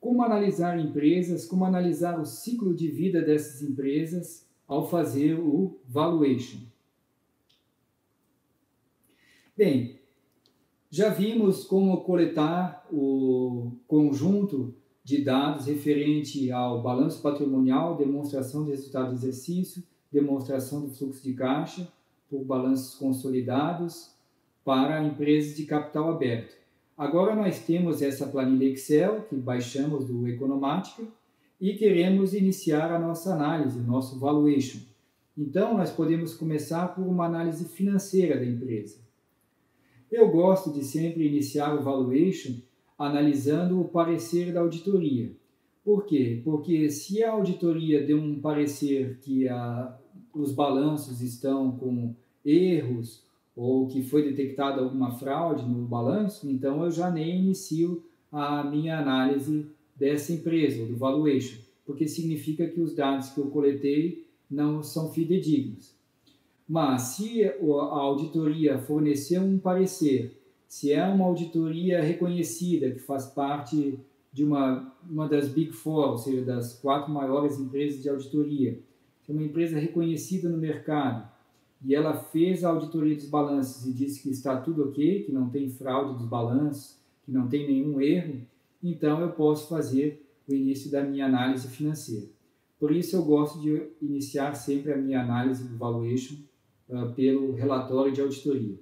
como analisar empresas, como analisar o ciclo de vida dessas empresas ao fazer o valuation. Bem, já vimos como coletar o conjunto de dados referente ao balanço patrimonial, demonstração de resultado do exercício, demonstração do fluxo de caixa por balanços consolidados para empresas de capital aberto. Agora nós temos essa planilha Excel que baixamos do Economática e queremos iniciar a nossa análise, nosso valuation. Então nós podemos começar por uma análise financeira da empresa. Eu gosto de sempre iniciar o valuation analisando o parecer da auditoria. Por quê? Porque se a auditoria deu um parecer que a, os balanços estão com erros ou que foi detectada alguma fraude no balanço, então eu já nem inicio a minha análise dessa empresa, do valuation, porque significa que os dados que eu coletei não são fidedignos. Mas se a auditoria forneceu um parecer, se é uma auditoria reconhecida, que faz parte de uma, uma das Big Four, ou seja, das quatro maiores empresas de auditoria, se é uma empresa reconhecida no mercado, e ela fez a auditoria dos balanços e disse que está tudo ok, que não tem fraude dos balanços, que não tem nenhum erro, então eu posso fazer o início da minha análise financeira. Por isso eu gosto de iniciar sempre a minha análise do valuation uh, pelo relatório de auditoria.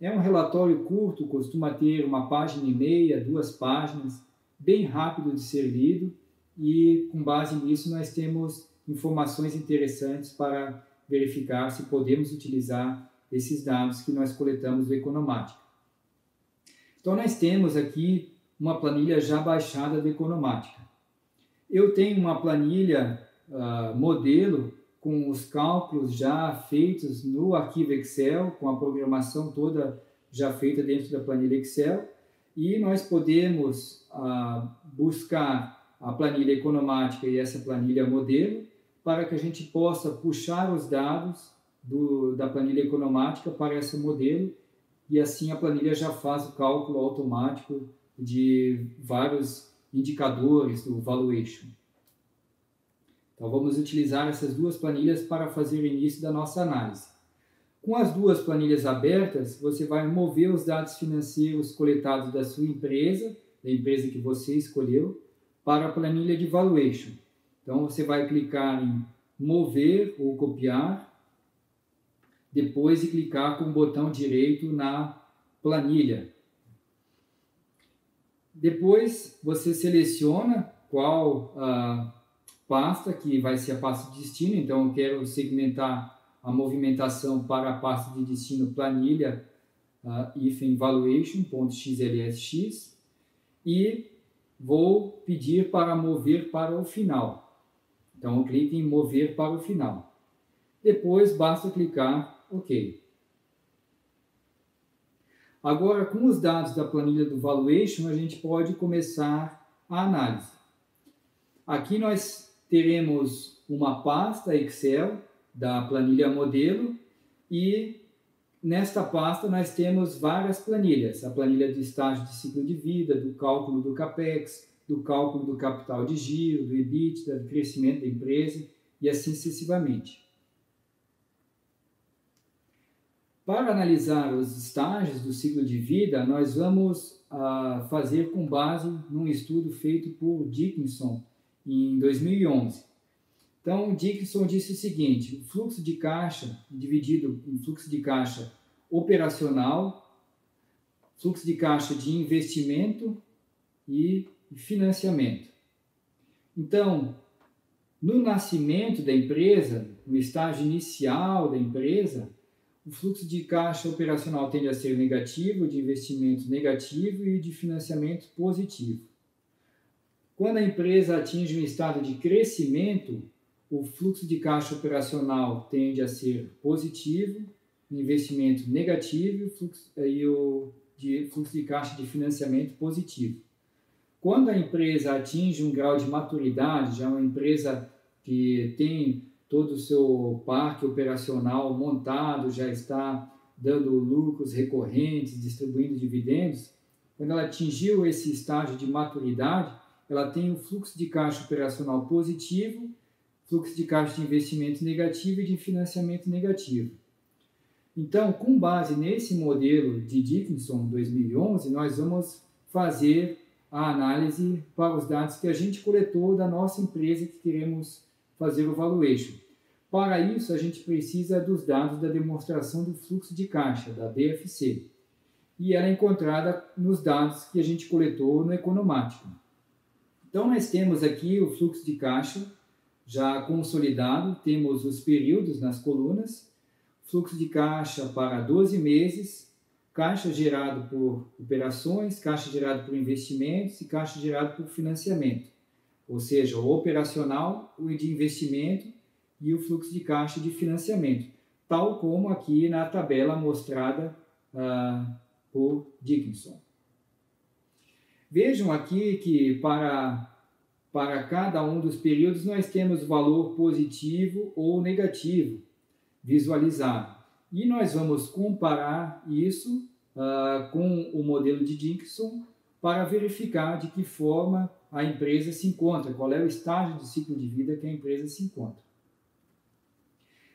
É um relatório curto, costuma ter uma página e meia, duas páginas, bem rápido de ser lido e com base nisso nós temos informações interessantes para verificar se podemos utilizar esses dados que nós coletamos do Economática. Então, nós temos aqui uma planilha já baixada do Economática. Eu tenho uma planilha uh, modelo com os cálculos já feitos no arquivo Excel, com a programação toda já feita dentro da planilha Excel, e nós podemos uh, buscar a planilha economática e essa planilha modelo para que a gente possa puxar os dados do, da planilha economática para esse modelo e assim a planilha já faz o cálculo automático de vários indicadores do valuation. Então vamos utilizar essas duas planilhas para fazer o início da nossa análise. Com as duas planilhas abertas, você vai mover os dados financeiros coletados da sua empresa, da empresa que você escolheu, para a planilha de valuation. Então você vai clicar em mover ou copiar, depois de clicar com o botão direito na planilha. Depois você seleciona qual a pasta que vai ser a pasta de destino, então eu quero segmentar a movimentação para a pasta de destino planilha uh, ifenvaluation.xlsx e vou pedir para mover para o final. Então, clique em mover para o final. Depois, basta clicar OK. Agora, com os dados da planilha do Valuation, a gente pode começar a análise. Aqui nós teremos uma pasta Excel da planilha modelo e nesta pasta nós temos várias planilhas. A planilha do estágio de ciclo de vida, do cálculo do CAPEX, do cálculo do capital de giro, do EBITDA, do crescimento da empresa e assim sucessivamente. Para analisar os estágios do ciclo de vida, nós vamos uh, fazer com base num estudo feito por Dickinson em 2011. Então, Dickinson disse o seguinte: o fluxo de caixa dividido em fluxo de caixa operacional, fluxo de caixa de investimento e financiamento. Então, no nascimento da empresa, no estágio inicial da empresa, o fluxo de caixa operacional tende a ser negativo, de investimento negativo e de financiamento positivo. Quando a empresa atinge um estado de crescimento, o fluxo de caixa operacional tende a ser positivo, investimento negativo e o fluxo de caixa de financiamento positivo. Quando a empresa atinge um grau de maturidade, já é uma empresa que tem todo o seu parque operacional montado, já está dando lucros recorrentes, distribuindo dividendos, quando ela atingiu esse estágio de maturidade, ela tem o fluxo de caixa operacional positivo, fluxo de caixa de investimento negativo e de financiamento negativo. Então, com base nesse modelo de Dickinson 2011, nós vamos fazer a análise para os dados que a gente coletou da nossa empresa que queremos fazer o valuation. Para isso, a gente precisa dos dados da demonstração do fluxo de caixa, da DFC. E ela é encontrada nos dados que a gente coletou no Economático. Então, nós temos aqui o fluxo de caixa já consolidado, temos os períodos nas colunas, fluxo de caixa para 12 meses, caixa gerado por operações, caixa gerado por investimentos e caixa gerado por financiamento. Ou seja, o operacional, o de investimento e o fluxo de caixa de financiamento, tal como aqui na tabela mostrada uh, por Dickinson. Vejam aqui que para, para cada um dos períodos nós temos valor positivo ou negativo visualizado. E nós vamos comparar isso uh, com o modelo de Dickinson para verificar de que forma a empresa se encontra, qual é o estágio de ciclo de vida que a empresa se encontra.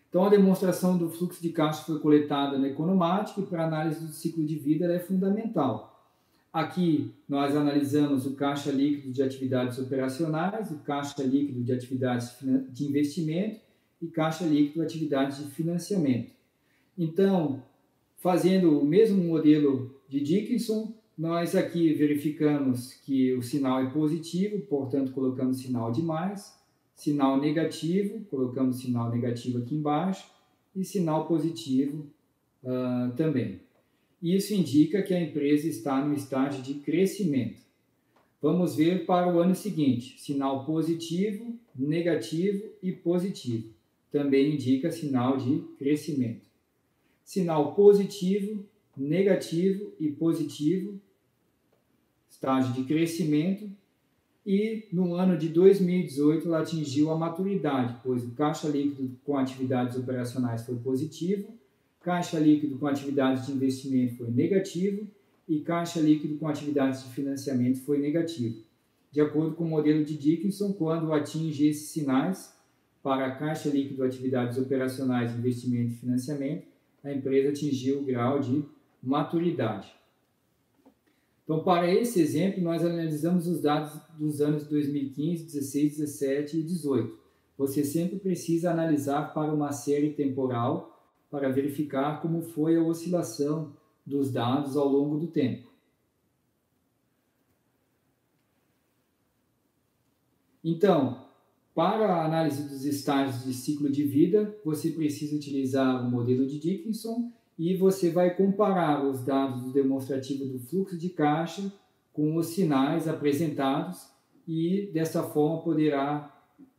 Então, a demonstração do fluxo de caixa foi coletada no Economático e para análise do ciclo de vida é fundamental. Aqui nós analisamos o caixa líquido de atividades operacionais, o caixa líquido de atividades de investimento e caixa líquido de atividades de financiamento. Então, fazendo o mesmo modelo de Dickinson, nós aqui verificamos que o sinal é positivo, portanto colocamos sinal de mais sinal negativo, colocamos sinal negativo aqui embaixo, e sinal positivo uh, também. Isso indica que a empresa está no estágio de crescimento. Vamos ver para o ano seguinte: sinal positivo, negativo e positivo. Também indica sinal de crescimento. Sinal positivo, negativo e positivo, estágio de crescimento, e no ano de 2018 ela atingiu a maturidade, pois o caixa líquido com atividades operacionais foi positivo, caixa líquido com atividades de investimento foi negativo e caixa líquido com atividades de financiamento foi negativo. De acordo com o modelo de Dickinson, quando atinge esses sinais para caixa líquido, atividades operacionais, investimento e financiamento, a empresa atingiu o grau de maturidade. Então, para esse exemplo, nós analisamos os dados dos anos 2015, 16, 17 e 18. Você sempre precisa analisar para uma série temporal para verificar como foi a oscilação dos dados ao longo do tempo. Então, para a análise dos estágios de ciclo de vida, você precisa utilizar o modelo de Dickinson e você vai comparar os dados do demonstrativo do fluxo de caixa com os sinais apresentados e dessa forma poderá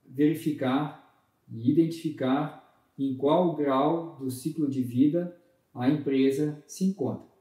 verificar e identificar em qual grau do ciclo de vida a empresa se encontra.